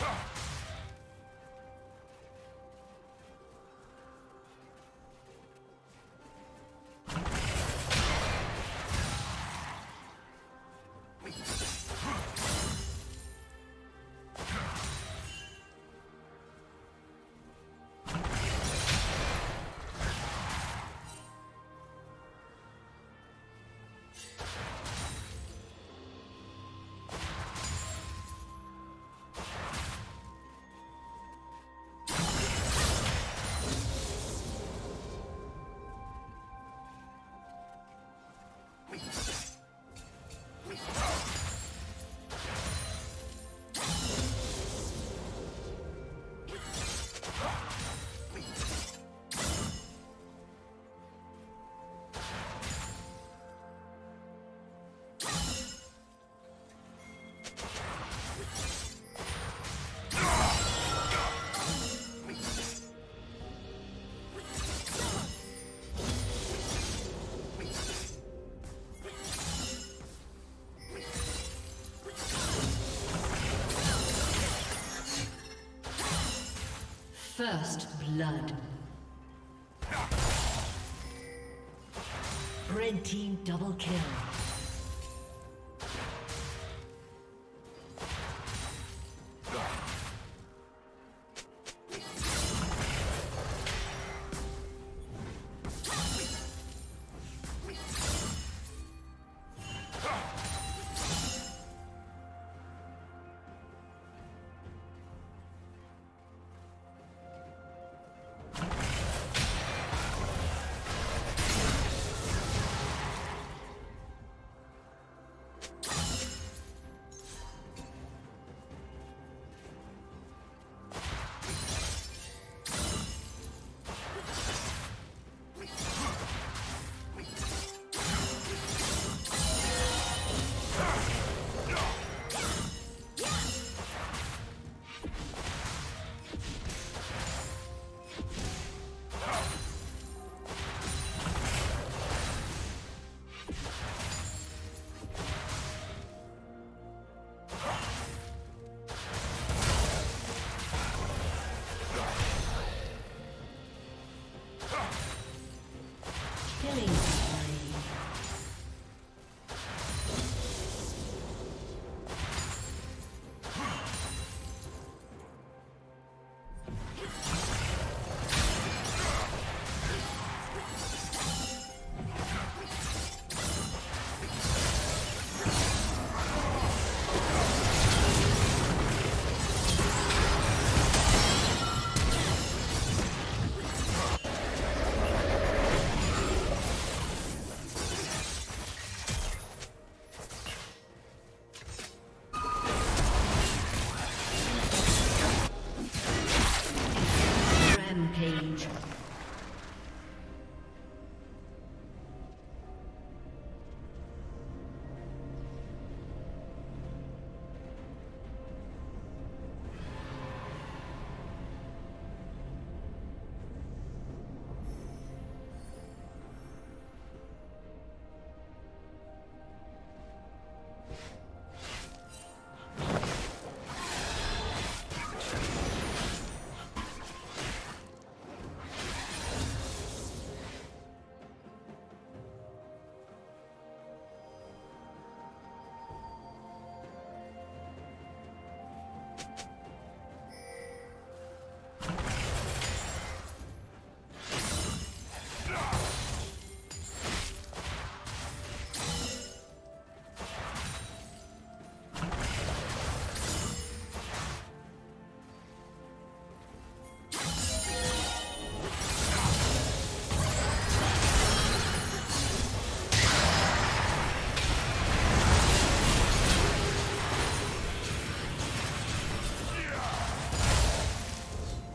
Huh. First blood.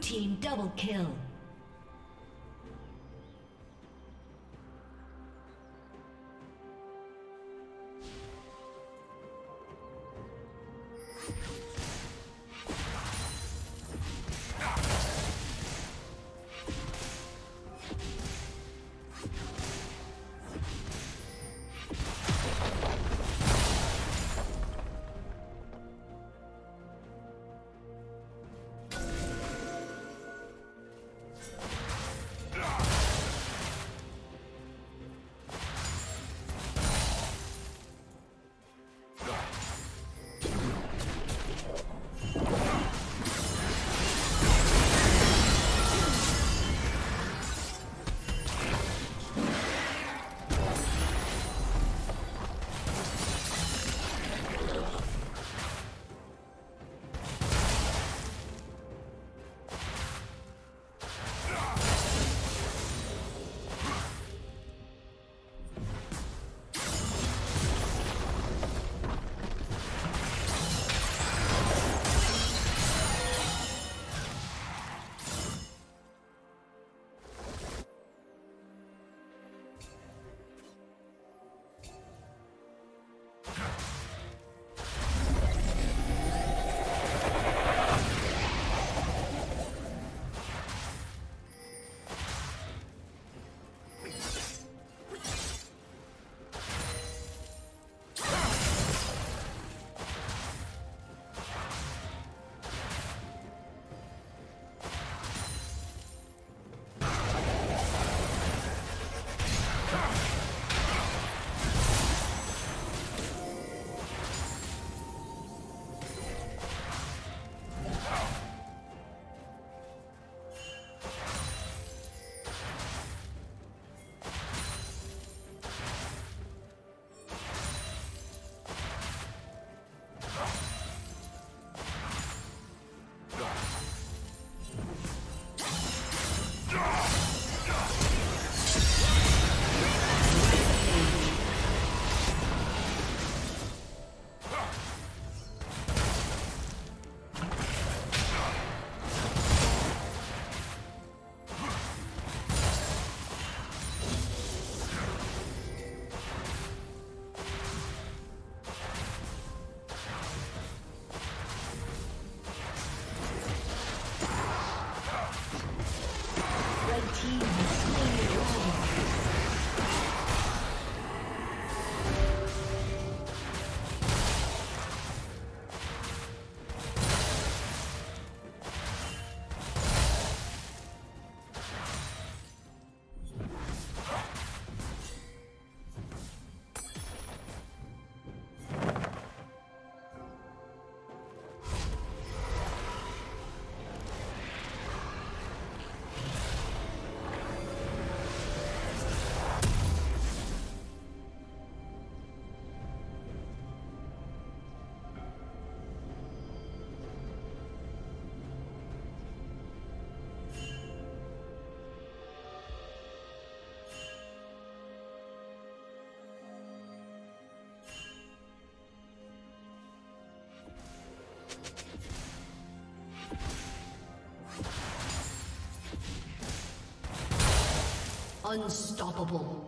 Team double kill. Unstoppable.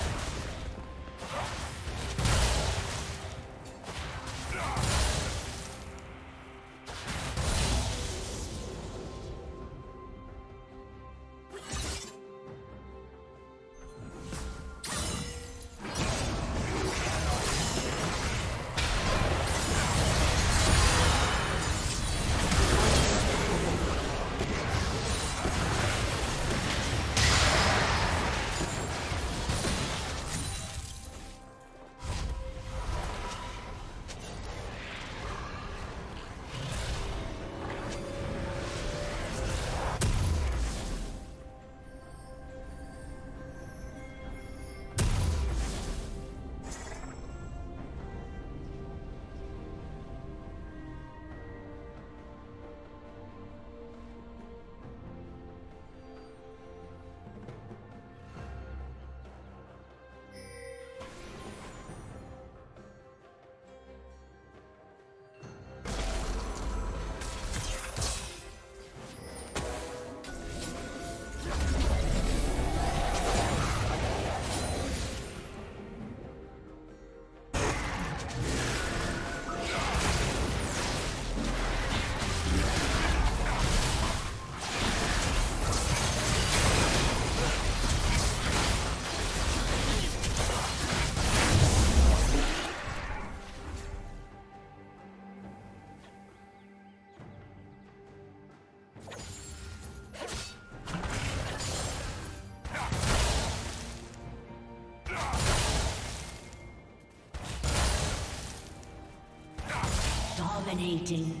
Dominating.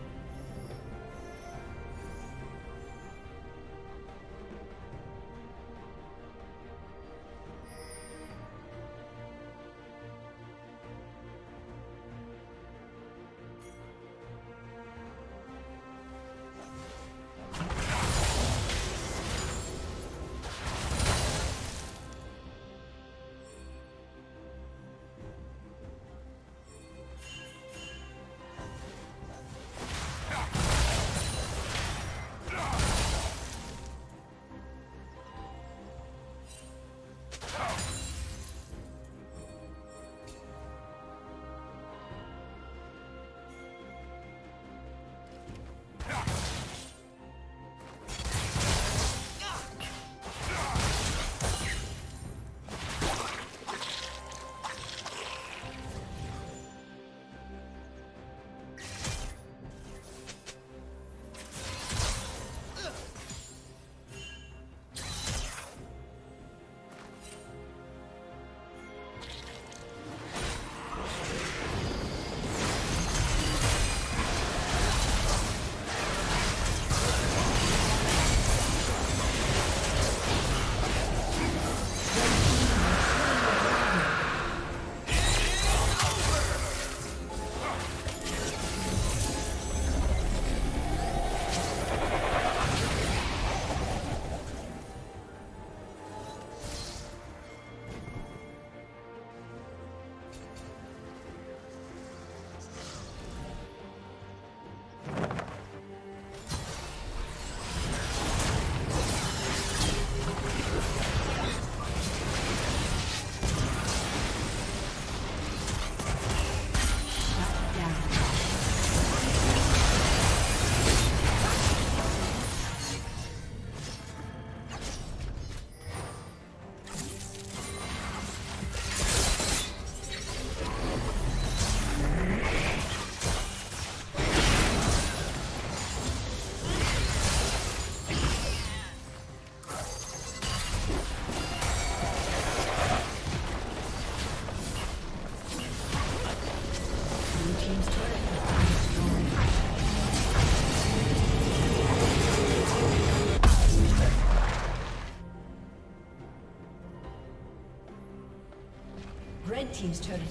Team's turret.